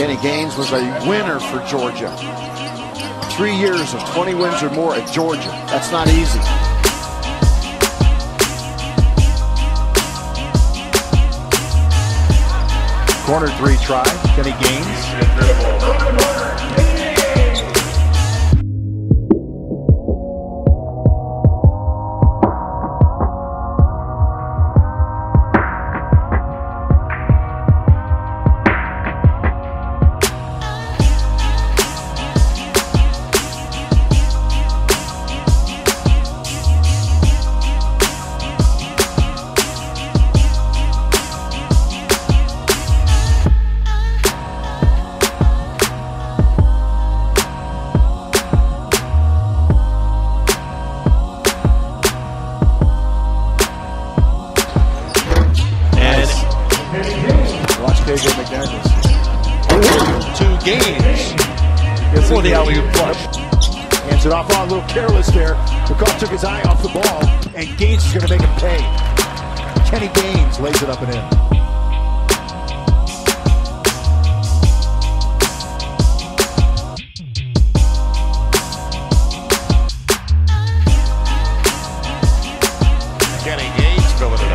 Kenny Gaines was a winner for Georgia. Three years of 20 wins or more at Georgia. That's not easy. Corner three try. Kenny Gaines. Watch KJ McDaniels. to Gaines before the alley oop flush. Hands it off on a little careless there. McCall took his eye off the ball, and Gaines is going to make him pay. Kenny Gaines lays it up and in. Kenny Gaines up.